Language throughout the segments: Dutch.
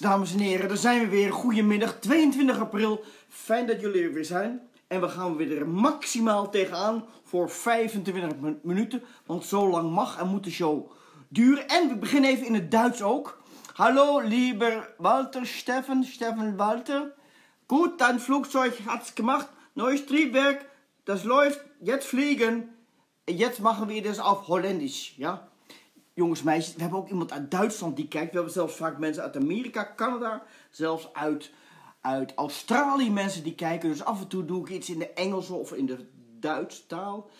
Dames en heren, daar zijn we weer. Goedemiddag, 22 april. Fijn dat jullie er weer zijn. En we gaan weer er maximaal tegenaan voor 25 minuten. Want zo lang mag en moet de show duren. En we beginnen even in het Duits ook. Hallo, lieber Walter, Steffen, Steffen, Walter. Gut, dein Flugzeug hat's gemacht. Neues Triebwerk, das läuft. Jetzt fliegen. Jetzt machen wir das auf Holländisch, ja? Jongens, meisjes. We hebben ook iemand uit Duitsland die kijkt. We hebben zelfs vaak mensen uit Amerika, Canada, zelfs uit, uit Australië mensen die kijken. Dus af en toe doe ik iets in de Engelse of in de Duits taal.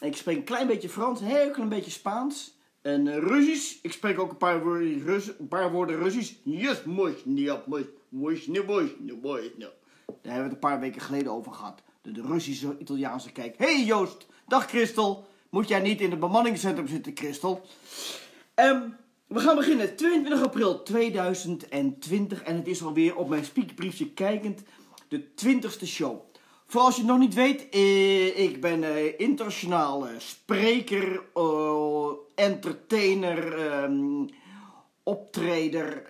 Ik spreek een klein beetje Frans, een heel klein beetje Spaans. En uh, Russisch. Ik spreek ook een paar woorden, Rus, een paar woorden Russisch. Yes, mooi, niet mooi, mooi, mooi, mooi. Daar hebben we het een paar weken geleden over gehad. De, de Russische Italiaanse kijk. Hey Joost, dag Christel. Moet jij niet in het bemanningscentrum zitten, Christel? Um, we gaan beginnen. 22 april 2020. En het is alweer op mijn speakbriefje kijkend de 20ste show. Voor als je het nog niet weet, eh, ik ben uh, internationaal spreker, entertainer, um, optreder,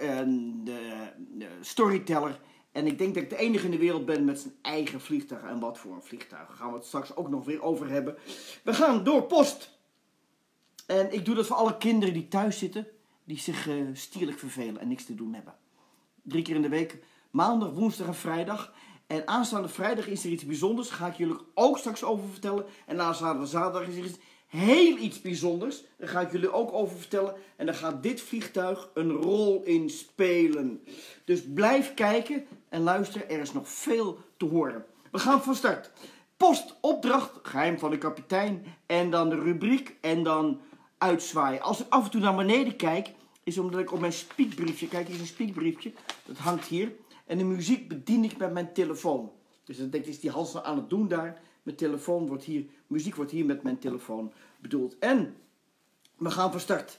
storyteller. En ik denk dat ik de enige in de wereld ben met zijn eigen vliegtuig. En wat voor een vliegtuig. Daar gaan we het straks ook nog weer over hebben. We gaan door post. En ik doe dat voor alle kinderen die thuis zitten. Die zich uh, stierlijk vervelen en niks te doen hebben. Drie keer in de week. Maandag, woensdag en vrijdag. En aanstaande vrijdag is er iets bijzonders. Daar ga ik jullie ook straks over vertellen. En aanstaande zaterdag is er iets heel iets bijzonders. Daar ga ik jullie ook over vertellen. En daar gaat dit vliegtuig een rol in spelen. Dus blijf kijken en luister. Er is nog veel te horen. We gaan van start. Postopdracht, geheim van de kapitein. En dan de rubriek. En dan uitzwaaien. Als ik af en toe naar beneden kijk, is omdat ik op mijn speakbriefje, kijk hier is een speakbriefje, dat hangt hier. En de muziek bedien ik met mijn telefoon. Dus dan denk ik, is die Hans aan het doen daar? Mijn telefoon wordt hier, muziek wordt hier met mijn telefoon bedoeld. En we gaan van start.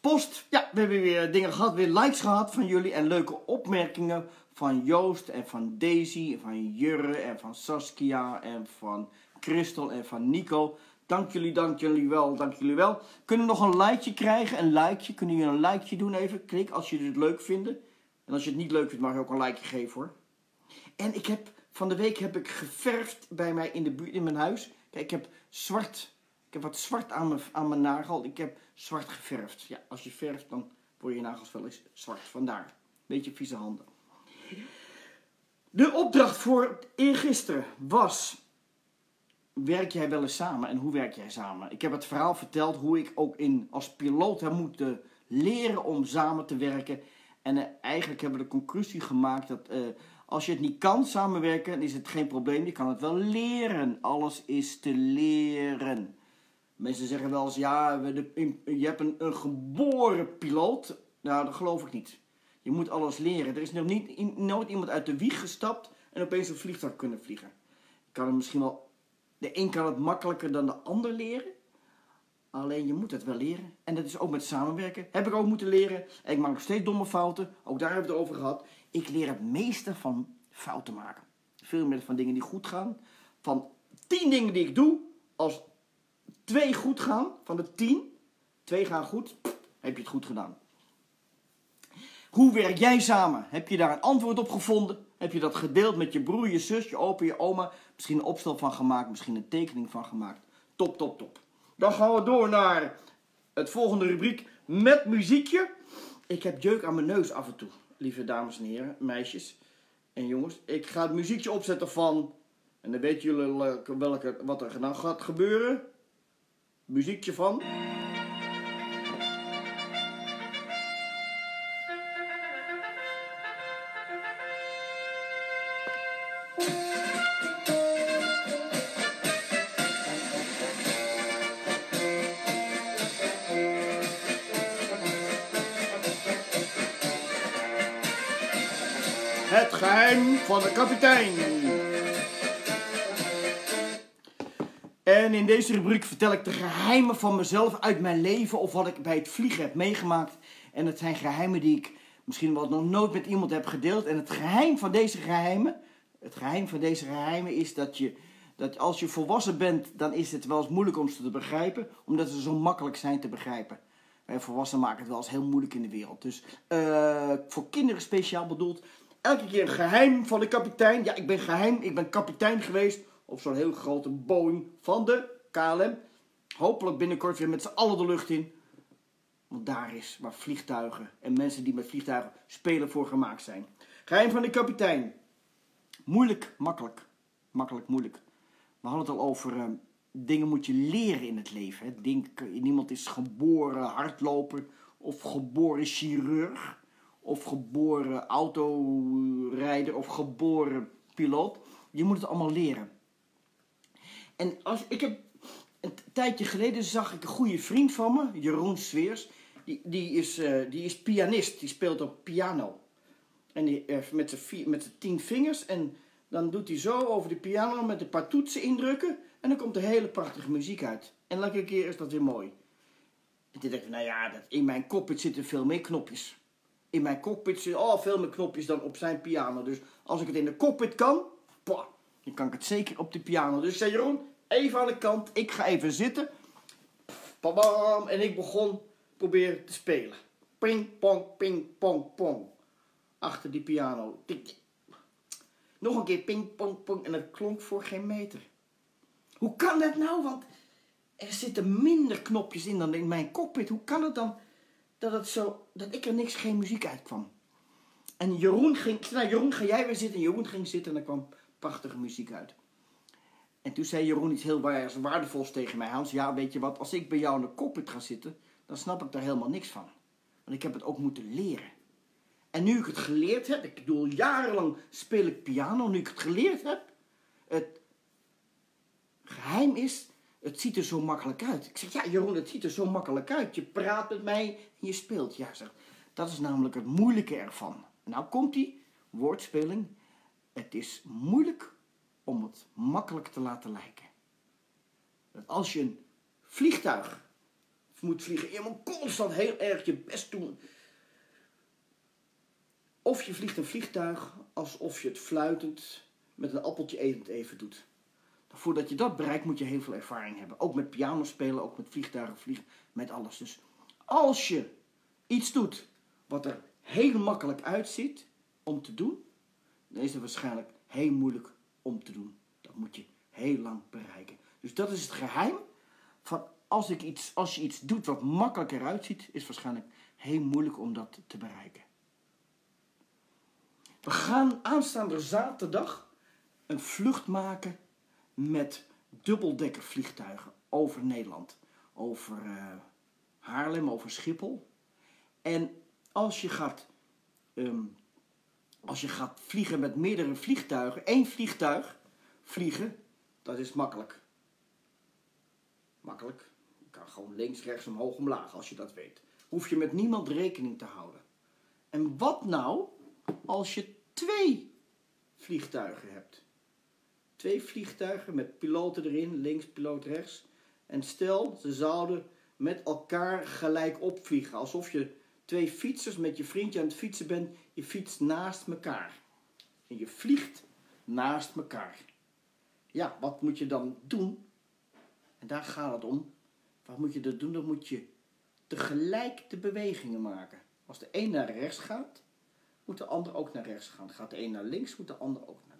Post, ja, we hebben weer dingen gehad, weer likes gehad van jullie en leuke opmerkingen van Joost en van Daisy en van Jurre en van Saskia en van Christel en van Nico. Dank jullie, dank jullie wel, dank jullie wel. Kunnen we nog een likeje krijgen? Een likeje. Kunnen jullie een likeje doen even? Klik als jullie het leuk vinden. En als je het niet leuk vindt, mag je ook een likeje geven hoor. En ik heb, van de week heb ik geverfd bij mij in de buurt, in mijn huis. Kijk, ik heb zwart, ik heb wat zwart aan mijn, aan mijn nagel. Ik heb zwart geverfd. Ja, als je verft, dan word je nagels wel eens zwart. Vandaar. Beetje vieze handen. De opdracht voor eergisteren was werk jij wel eens samen en hoe werk jij samen? Ik heb het verhaal verteld hoe ik ook in, als piloot heb moeten leren om samen te werken. En uh, eigenlijk hebben we de conclusie gemaakt dat uh, als je het niet kan samenwerken, dan is het geen probleem. Je kan het wel leren. Alles is te leren. Mensen zeggen wel eens, ja, je hebt een, geboren piloot. Nou, dat geloof ik niet. Je moet alles leren. Er is nog niet, nooit iemand uit de wieg gestapt en opeens een vliegtuig kunnen vliegen. Kan het misschien wel de een kan het makkelijker dan de ander leren. Alleen je moet het wel leren. En dat is ook met samenwerken. Heb ik ook moeten leren. En ik maak nog steeds domme fouten. Ook daar hebben we het over gehad. Ik leer het meeste van fouten maken. Veel meer van dingen die goed gaan. Van tien dingen die ik doe. Als twee goed gaan, van de tien. Twee gaan goed, heb je het goed gedaan. Hoe werk jij samen? Heb je daar een antwoord op gevonden? Heb je dat gedeeld met je broer, je zus, je opa, je oma? Misschien een opstel van gemaakt, misschien een tekening van gemaakt. Top, top, top. Dan gaan we door naar het volgende rubriek met muziekje. Ik heb jeuk aan mijn neus af en toe, lieve dames en heren, meisjes en jongens. Ik ga het muziekje opzetten van, en dan weten jullie welke, wat er nou gaat gebeuren. Muziekje van... kapitein. En in deze rubriek vertel ik de geheimen van mezelf uit mijn leven of wat ik bij het vliegen heb meegemaakt. En het zijn geheimen die ik misschien wel nog nooit met iemand heb gedeeld. En het geheim van deze geheimen, het geheim van deze geheimen is dat je, dat als je volwassen bent, dan is het wel eens moeilijk om ze te begrijpen, omdat ze zo makkelijk zijn te begrijpen. Wij volwassenen maken het wel eens heel moeilijk in de wereld. Dus uh, voor kinderen speciaal bedoeld. Elke keer een geheim van de kapitein. Ja, ik ben geheim. Ik ben kapitein geweest op zo'n heel grote Boeing van de KLM. Hopelijk binnenkort weer met z'n allen de lucht in. Want daar is waar vliegtuigen en mensen die met vliegtuigen spelen voor gemaakt zijn. Geheim van de kapitein. Moeilijk, makkelijk. Makkelijk, moeilijk. We hadden het al over uh, dingen moet je leren in het leven. Niemand is geboren hardloper of geboren chirurg of geboren autorijder of geboren piloot. Je moet het allemaal leren. En als, ik heb een tijdje geleden zag ik een goede vriend van me, Jeroen Sveers. Die, die, is, uh, die is pianist, die speelt op piano. En die, uh, met zijn tien vingers. En dan doet hij zo over de piano met een paar toetsen indrukken. En dan komt er hele prachtige muziek uit. En elke keer is dat weer mooi. En toen dacht ik, nou ja, dat, in mijn cockpit zitten veel meer knopjes. In mijn cockpit zitten oh, veel meer knopjes dan op zijn piano. Dus als ik het in de cockpit kan, poh, dan kan ik het zeker op de piano. Dus zei Jeroen, even aan de kant, ik ga even zitten. En ik begon proberen te spelen. Ping, pong, ping, pong, pong. Achter die piano. Tik, Nog een keer ping, pong, pong. En het klonk voor geen meter. Hoe kan dat nou? Want er zitten minder knopjes in dan in mijn cockpit. Hoe kan het dan dat, het zo, dat ik er niks, geen muziek uitkwam? En Jeroen ging, nou Jeroen ga jij weer zitten. En Jeroen ging zitten en er kwam prachtige muziek uit. En toen zei Jeroen iets heel waardevols tegen mij. Hans, ja weet je wat, als ik bij jou in de cockpit ga zitten, dan snap ik daar helemaal niks van. Want ik heb het ook moeten leren. En nu ik het geleerd heb, ik bedoel jarenlang speel ik piano, nu ik het geleerd heb, het geheim is, het ziet er zo makkelijk uit. Ik zeg, ja Jeroen, het ziet er zo makkelijk uit. Je praat met mij en je speelt. Ja, zeg, dat is namelijk het moeilijke ervan. Nou komt die woordspeling. Het is moeilijk om het makkelijk te laten lijken. Dat als je een vliegtuig moet vliegen, je moet constant heel erg je best doen. Of je vliegt een vliegtuig alsof je het fluitend met een appeltje etend even doet. Voordat je dat bereikt moet je heel veel ervaring hebben. Ook met piano spelen, ook met vliegtuigen vliegen, met alles. Dus als je iets doet wat er heel makkelijk uitziet om te doen, dan is het waarschijnlijk heel moeilijk om te doen. Dat moet je heel lang bereiken. Dus dat is het geheim van als, ik iets, als je iets doet wat makkelijk eruit ziet, is waarschijnlijk heel moeilijk om dat te bereiken. We gaan aanstaande zaterdag een vlucht maken met dubbeldekkervliegtuigen over Nederland. Over uh, Haarlem, over Schiphol. En als je gaat, um, als je gaat vliegen met meerdere vliegtuigen, één vliegtuig vliegen, dat is makkelijk. Makkelijk. Je kan gewoon links, rechts, omhoog, omlaag als je dat weet. Hoef je met niemand rekening te houden. En wat nou als je twee vliegtuigen hebt? Twee vliegtuigen met piloten erin, links, piloot rechts. En stel, ze zouden met elkaar gelijk opvliegen. Alsof je twee fietsers met je vriendje aan het fietsen bent. Je fietst naast elkaar. En je vliegt naast elkaar. Ja, wat moet je dan doen? En daar gaat het om. Wat moet je dan doen? Dan moet je tegelijk de bewegingen maken. Als de een naar rechts gaat, moet de ander ook naar rechts gaan. Gaat de een naar links, moet de ander ook naar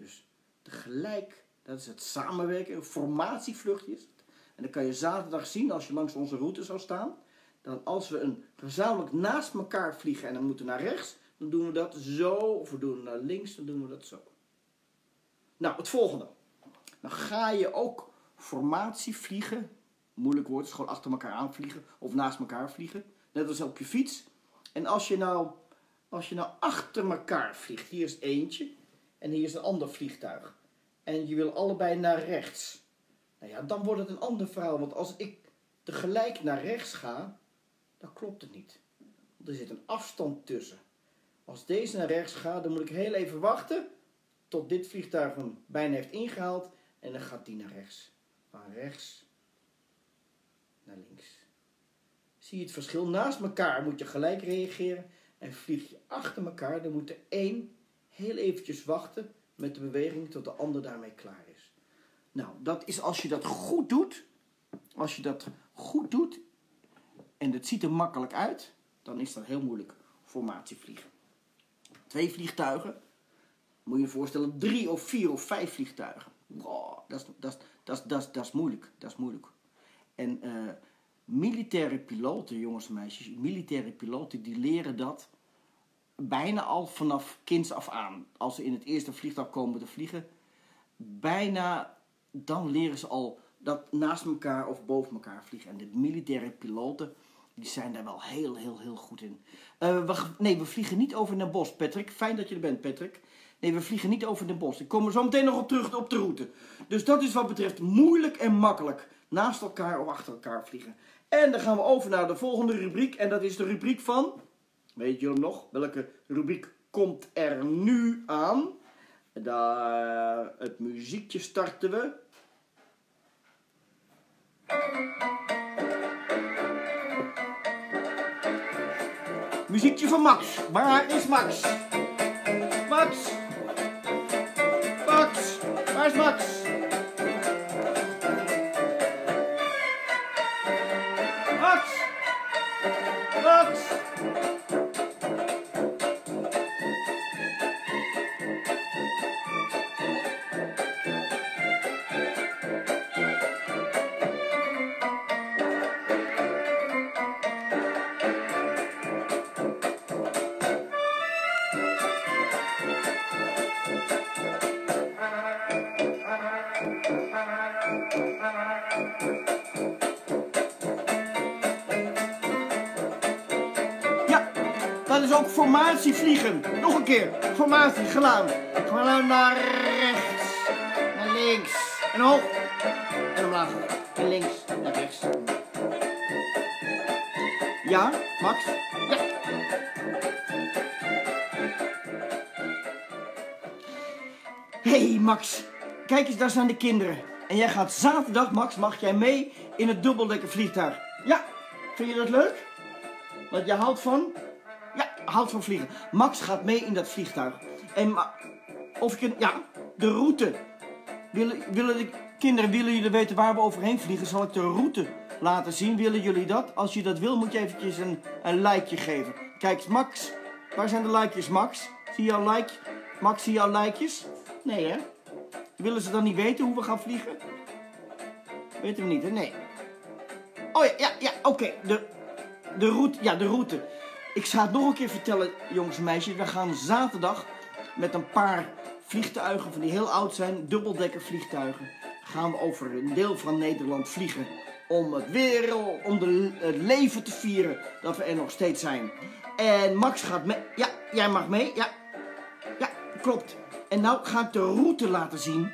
dus tegelijk, dat is het samenwerken, formatievlucht is. En dan kan je zaterdag zien, als je langs onze route zou staan, dat als we een gezamenlijk naast elkaar vliegen en dan moeten naar rechts, dan doen we dat zo, of we doen naar links, dan doen we dat zo. Nou, het volgende. Dan ga je ook formatie vliegen. Moeilijk woord, gewoon achter elkaar aanvliegen of naast elkaar vliegen. Net als op je fiets. En als je nou, als je nou achter elkaar vliegt, hier is eentje, en hier is een ander vliegtuig. En je wil allebei naar rechts. Nou ja, dan wordt het een ander verhaal. Want als ik tegelijk naar rechts ga, dan klopt het niet. Er zit een afstand tussen. Als deze naar rechts gaat, dan moet ik heel even wachten tot dit vliegtuig hem bijna heeft ingehaald. En dan gaat die naar rechts. Van rechts naar links. Zie je het verschil? Naast elkaar moet je gelijk reageren. En vlieg je achter elkaar, dan moet er één heel eventjes wachten met de beweging tot de ander daarmee klaar is. Nou, dat is als je dat goed doet, als je dat goed doet, en het ziet er makkelijk uit, dan is dat heel moeilijk formatievliegen. Twee vliegtuigen, moet je je voorstellen, drie of vier of vijf vliegtuigen. Dat, is, dat, is, dat, dat, dat moeilijk, dat is moeilijk. En uh, militaire piloten, jongens en meisjes, militaire piloten, die leren dat bijna al vanaf kinds af aan. Als ze in het eerste vliegtuig komen te vliegen, bijna dan leren ze al dat naast elkaar of boven elkaar vliegen. En de militaire piloten, die zijn daar wel heel, heel, heel goed in. We, nee, we vliegen niet over naar bos, Patrick. Fijn dat je er bent, Patrick. Nee, we vliegen niet over de bos. Ik kom er zo meteen nog op terug op de route. Dus dat is wat betreft moeilijk en makkelijk. Naast elkaar of achter elkaar vliegen. En dan gaan we over naar de volgende rubriek. En dat is de rubriek van... Weet jullie nog? Welke rubriek komt er nu aan? Daar, het muziekje starten we. Muziekje van Max. Waar is Max? Max? Max? Waar is Max? Max? Max? Formatie vliegen. Nog een keer. Formatie, gelaan. Gelaan naar rechts. Naar links. En omhoog. En omlaag. En links. Naar rechts. Ja, Max? Ja. hey, Max. Kijk eens, daar zijn de kinderen. En jij gaat zaterdag, Max, mag jij mee in het dubbeldekker vliegtuig. Ja, vind je dat leuk? Want je houdt van... Houdt van vliegen. Max gaat mee in dat vliegtuig. En of ik... Ja, de route. Willen, willen de kinderen, willen jullie weten waar we overheen vliegen? Zal ik de route laten zien? Willen jullie dat? Als je dat wil, moet je eventjes een, een likeje geven. Kijk Max. Waar zijn de likejes, Max? Zie je al like? Max, zie je al likejes? Nee, hè? Willen ze dan niet weten hoe we gaan vliegen? Weten we niet, hè? Nee. Oh ja, ja, ja oké. De, de route, ja, de route. Ik ga het nog een keer vertellen, jongens en meisjes. We gaan zaterdag met een paar vliegtuigen van die heel oud zijn, dubbeldekker vliegtuigen, gaan we over een deel van Nederland vliegen. Om het wereld, om het leven te vieren dat we er nog steeds zijn. En Max gaat mee. Ja, jij mag mee. Ja, ja, klopt. En nou ga ik de route laten zien.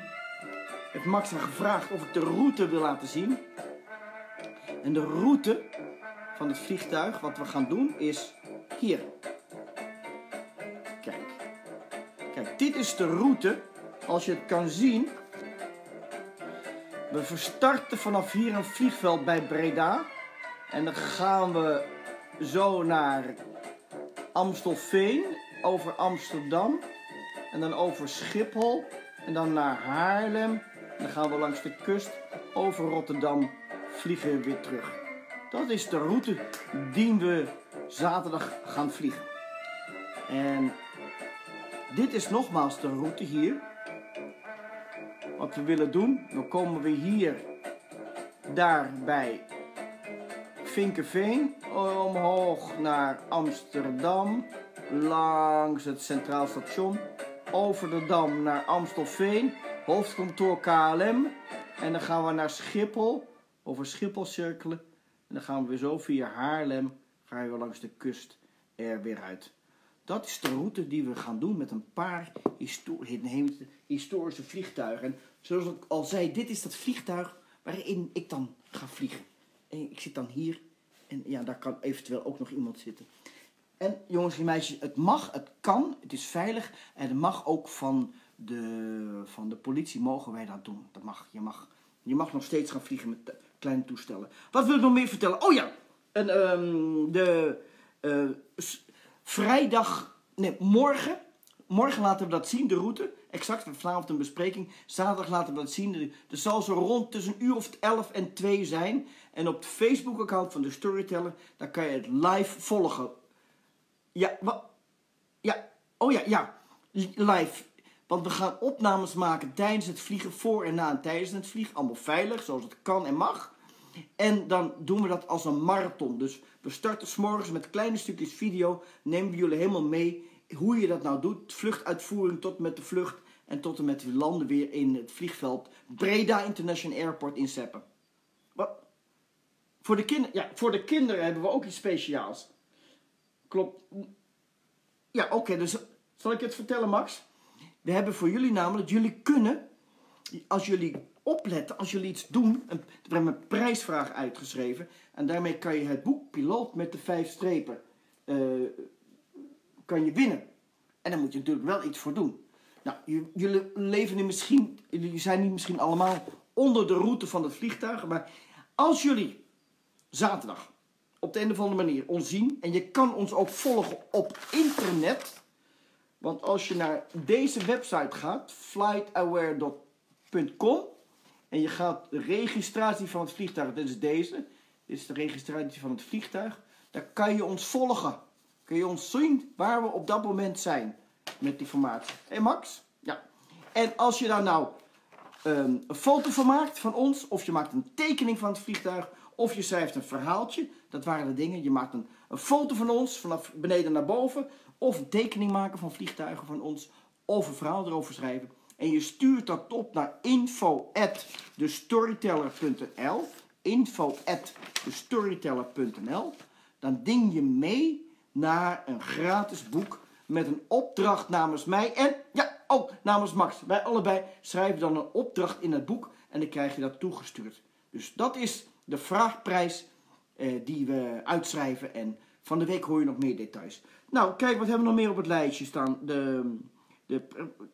Heeft Max aan gevraagd of ik de route wil laten zien. En de route van het vliegtuig, wat we gaan doen, is hier. Kijk. Kijk, dit is de route. Als je het kan zien. We verstarten vanaf hier een vliegveld bij Breda. En dan gaan we zo naar Amstelveen, over Amsterdam. En dan over Schiphol. En dan naar Haarlem. En dan gaan we langs de kust over Rotterdam vliegen we weer terug. Dat is de route die we zaterdag gaan vliegen. En dit is nogmaals de route hier. Wat we willen doen, dan komen we hier, daar bij Vinkenveen, omhoog naar Amsterdam, langs het Centraal Station, over de Dam naar Amstelveen, hoofdkantoor KLM. En dan gaan we naar Schiphol, over Schiphol cirkelen. En dan gaan we weer zo via Haarlem, gaan we langs de kust er weer uit. Dat is de route die we gaan doen met een paar histo historische vliegtuigen. En zoals ik al zei, dit is dat vliegtuig waarin ik dan ga vliegen. En ik zit dan hier en ja, daar kan eventueel ook nog iemand zitten. En jongens en meisjes, het mag, het kan, het is veilig en het mag ook van de, van de politie mogen wij dat doen. Dat mag, je mag, je mag nog steeds gaan vliegen met kleine toestellen. Wat wil ik nog meer vertellen? Oh ja, ehm, de uh, vrijdag, nee, morgen, morgen laten we dat zien, de route. exact. Vanavond een bespreking. Zaterdag laten we dat zien. Er zal zo rond tussen een uur of 11 en 2 zijn. En op het Facebook-account van de Storyteller, daar kan je het live volgen. Ja, wat? Ja, oh ja, ja. Live. Want we gaan opnames maken tijdens het vliegen, voor en na en tijdens het vliegen. Allemaal veilig, zoals het kan en mag. En dan doen we dat als een marathon. Dus we starten s morgens met kleine stukjes video. Nemen we jullie helemaal mee hoe je dat nou doet. Vluchtuitvoering tot met de vlucht. En tot en met we landen weer in het vliegveld Breda International Airport in Seppen. Wat? Voor de, kinderen, ja, voor de kinderen hebben we ook iets speciaals. Klopt. Ja, oké. dus zal ik het vertellen, Max? We hebben voor jullie namelijk, jullie kunnen, als jullie opletten, als jullie iets doen, we hebben een prijsvraag uitgeschreven. En daarmee kan je het boek Piloot met de vijf strepen uh, kan je winnen. En daar moet je natuurlijk wel iets voor doen. Nou, jullie leven nu misschien, jullie zijn niet misschien allemaal onder de route van het vliegtuig. Maar als jullie zaterdag op de een of andere manier ons zien. En je kan ons ook volgen op internet. Want als je naar deze website gaat, flightaware.com. En je gaat de registratie van het vliegtuig, dit is deze. Dit is de registratie van het vliegtuig. Dan kan je ons volgen. Kun je ons zien waar we op dat moment zijn met die formatie. Hé Max? Ja. En als je daar nou ehm, een foto van maakt van ons, of je maakt een tekening van het vliegtuig, of je schrijft een verhaaltje, dat waren de dingen. Je maakt een, een foto van ons vanaf beneden naar boven, of een tekening maken van vliegtuigen van ons, of een verhaal erover schrijven. En je stuurt dat op naar info@thestoryteller.nl, info@thestoryteller.nl. Dan ding je mee naar een gratis boek met een opdracht namens mij en, ja, ook namens Max. Wij allebei schrijven dan een opdracht in het boek en dan krijg je dat toegestuurd. Dus dat is de vraagprijs eh, die we uitschrijven en van de week hoor je nog meer details. Nou, kijk, wat hebben we nog meer op het lijstje staan? De, de,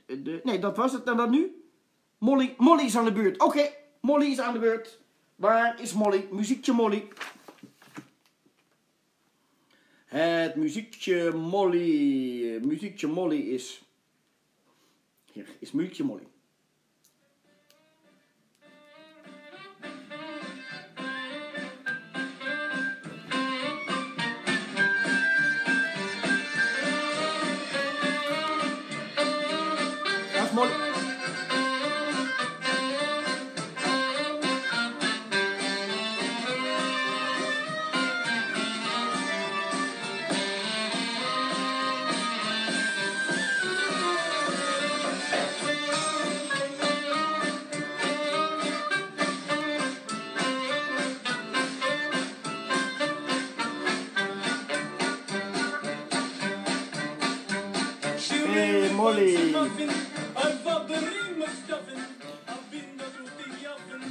de, nee, dat was het dan, dan nu. Molly, Molly is aan de beurt. Oké, Molly is aan de beurt. Waar is Molly? Muziekje Molly. Het muziekje Molly. Muziekje Molly is. Hier is muziekje Molly.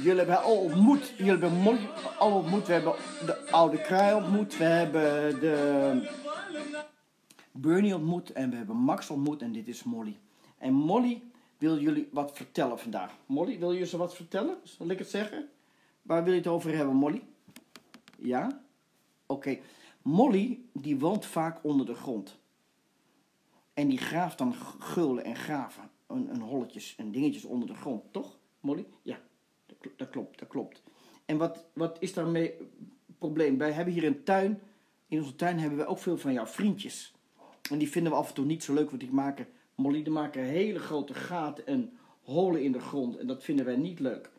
Jullie hebben al ontmoet. Jullie hebben al ontmoet. We hebben de oude kraai ontmoet. We hebben de Bernie ontmoet. En we hebben Max ontmoet. En dit is Molly. En Molly wil jullie wat vertellen vandaag. Molly, wil je ze wat vertellen? Zal ik het zeggen? Waar wil je het over hebben, Molly? Ja? Oké. Molly, die woont vaak onder de grond. En die graaft dan gulden en graven. Een, een holletjes en dingetjes onder de grond, toch, Molly? Ja, dat, dat klopt, dat klopt. En wat, wat is daarmee het probleem? Wij hebben hier een tuin. In onze tuin hebben we ook veel van jouw vriendjes. En die vinden we af en toe niet zo leuk, want die maken, Molly, die maken hele grote gaten en holen in de grond. En dat vinden wij niet leuk.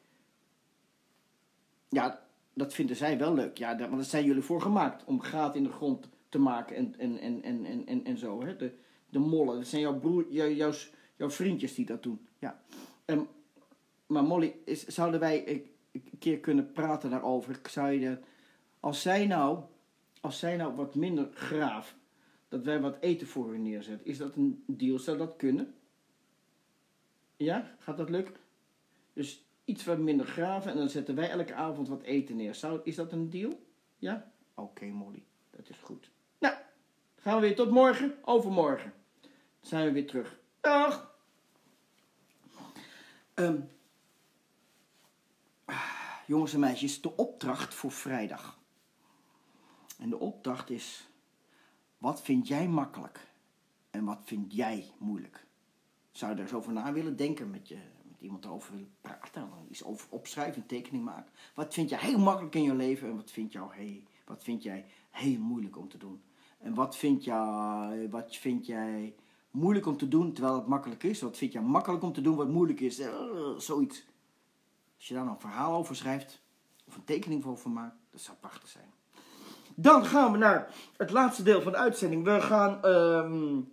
Ja, dat vinden zij wel leuk. Ja, want daar zijn jullie voor gemaakt. Om gaten in de grond te maken en, en, en, en, en, en zo. Hè? De, de mollen. Dat zijn jouw, broer, jouw, jouw, vriendjes die dat doen. Ja. Um, maar Molly, is, zouden wij een, keer kunnen praten daarover? Zou je, als zij nou, als zij nou wat minder graaf, dat wij wat eten voor hun neerzetten, is dat een deal? Zou dat kunnen? Ja, gaat dat lukken? Dus iets wat minder graven en dan zetten wij elke avond wat eten neer. Zou, is dat een deal? Ja? Oké, Molly, dat is goed. Nou, gaan we weer tot morgen, overmorgen zijn we weer terug. Dag! Um, jongens en meisjes, de opdracht voor vrijdag. En de opdracht is: wat vind jij makkelijk en wat vind jij moeilijk? Zou je er eens over na willen denken met, je, met iemand erover willen praten? Iets over opschrijven, een tekening maken. Wat vind jij heel makkelijk in je leven en wat vind, jou, hey, wat vind jij heel moeilijk om te doen? En wat vind, jij, wat vind jij moeilijk om te doen terwijl het makkelijk is? Wat vind jij makkelijk om te doen wat moeilijk is? Uh, zoiets. Als je daar nou een verhaal over schrijft of een tekening over maakt, dat zou prachtig zijn. Dan gaan we naar het laatste deel van de uitzending. We gaan, um,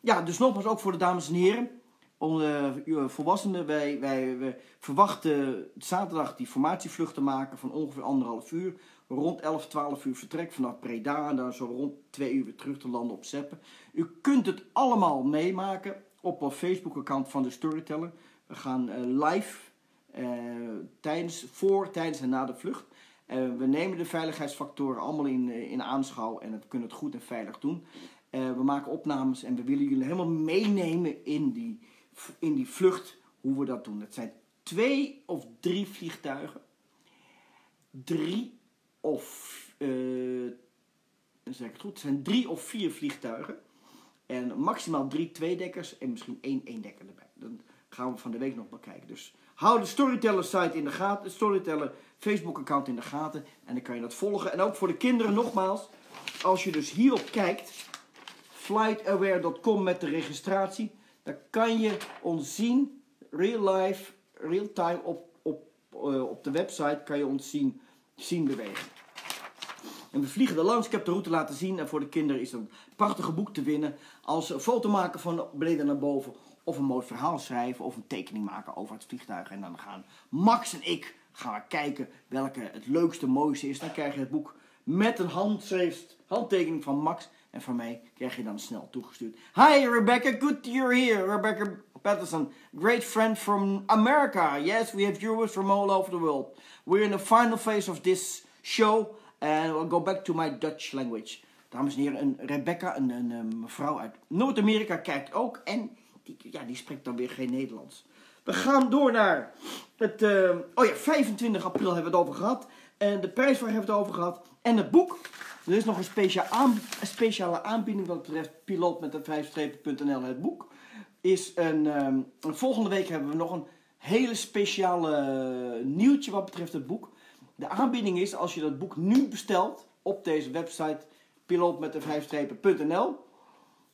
ja, dus nogmaals ook voor de dames en heren. Onze uh, volwassenen, wij, wij, wij verwachten zaterdag die formatievlucht te maken van ongeveer anderhalf uur. Rond 11, 12 uur vertrek vanaf Breda en dan zo rond 2 uur weer terug te landen op Zeppen. U kunt het allemaal meemaken op Facebook-account van de Storyteller. We gaan uh, live uh, tijdens, voor, tijdens en na de vlucht. Uh, we nemen de veiligheidsfactoren allemaal in, in aanschouw en het kunnen het goed en veilig doen. we maken opnames en we willen jullie helemaal meenemen in die, in die vlucht, hoe we dat doen. Het zijn twee of drie vliegtuigen. Drie of, uh, zeg ik het goed, zijn drie of vier vliegtuigen. En maximaal drie tweedekkers en misschien één eendekker erbij. Dan gaan we van de week nog bekijken. Dus hou de Storyteller site in de gaten, de Storyteller Facebook account in de gaten. En dan kan je dat volgen. En ook voor de kinderen nogmaals, als je dus hierop kijkt, flightaware.com met de registratie. Dan kan je ons zien, real life, real time op, op, uh, op de website kan je ons zien, zien bewegen. En we vliegen er langs. Ik heb de route laten zien. En voor de kinderen is een prachtige boek te winnen. Als een foto maken van beneden naar boven. Of een mooi verhaal schrijven. Of een tekening maken over het vliegtuig. En dan gaan Max en ik gaan kijken welke het leukste, mooiste is. Dan krijg je het boek met een handtekening van Max. En van mij krijg je dan snel toegestuurd. Hi Rebecca, good you're here. Rebecca Patterson, great friend from America. Yes, we have viewers from all over the world. We're in the final phase of this show. And we'll go back to my Dutch language. Dames en heren, een Rebecca, een, een, mevrouw uit Noord-Amerika, kijkt ook. En die, ja, die spreekt dan weer geen Nederlands. We gaan door naar het. Uh, oh ja, 25 april hebben we het over gehad. En de prijsvraag hebben we het over gehad. En het boek. Er is nog een, speciale, speciale aanbieding wat betreft piloot met de vijfstrepen.nl. Het boek is een. Um, volgende week hebben we nog een hele speciale nieuwtje wat betreft het boek. De aanbieding is, als je dat boek nu bestelt op deze website pilootmetde5strepen.nl,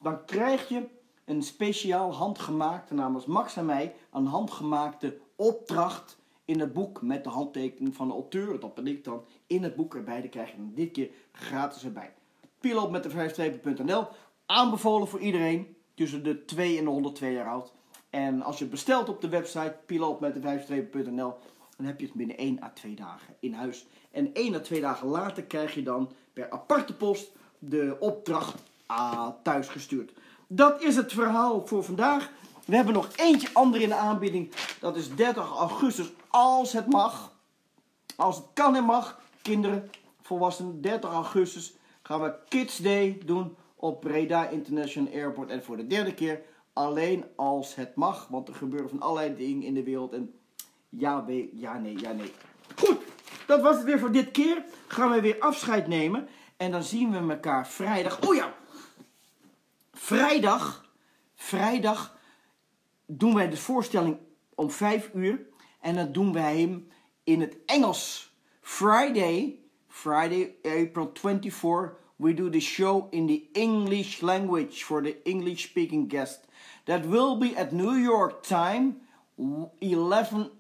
dan krijg je een speciaal handgemaakte, namens Max en mij, een handgemaakte opdracht in het boek met de handtekening van de auteur. Dat ben ik dan in het boek erbij. Dan krijg je hem dit keer gratis erbij. Pilootmetde5strepen.nl, aanbevolen voor iedereen tussen de 2 en de 102 jaar oud. En als je het bestelt op de website pilootmetde5strepen.nl, dan heb je het binnen 1 à 2 dagen in huis. En 1 à 2 dagen later krijg je dan per aparte post de opdracht thuis gestuurd. Dat is het verhaal voor vandaag. We hebben nog eentje ander in de aanbieding. Dat is 30 augustus, als het mag. Als het kan en mag. Kinderen, volwassenen, 30 augustus gaan we Kids Day doen op Breda International Airport. En voor de derde keer alleen als het mag. Want er gebeuren van allerlei dingen in de wereld. En ja, nee, ja, nee, ja, nee. Goed, dat was het weer voor dit keer. Gaan we weer afscheid nemen. En dan zien we elkaar vrijdag. Oh ja! Vrijdag, vrijdag doen wij de voorstelling om 5 uur. En dan doen wij hem in het Engels. Friday, Friday, April 24, we do the show in the English language for the English speaking guest. That will be at New York time, 11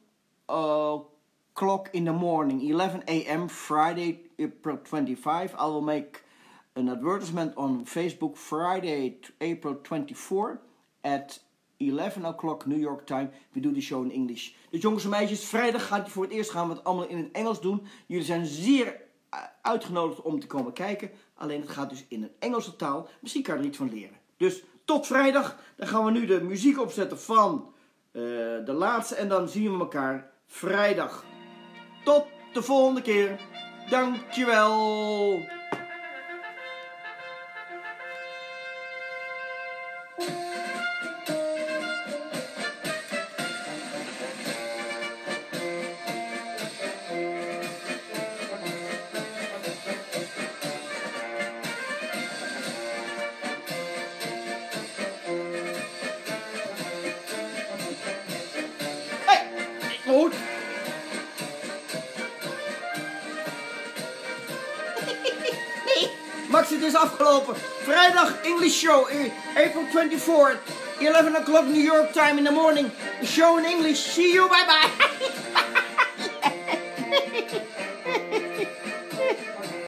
o'clock in the morning, 11 a.m. Friday, April 25. I will make an advertisement on Facebook Friday, April 24 at 11 o'clock New York time. We do the show in English. Dus jongens en meisjes, vrijdag gaat je voor het eerst gaan we het allemaal in het Engels doen. Jullie zijn zeer eh, uitgenodigd om te komen kijken. Alleen het gaat dus in een Engelse taal. Misschien kan je er iets van leren. Dus tot vrijdag. Dan gaan we nu de muziek opzetten van uh, de laatste. En dan zien we elkaar vrijdag. Tot de volgende keer. Dankjewel. Show, eh, April 24th, 11 o'clock New York time in the morning. Show in English. See you, bye bye.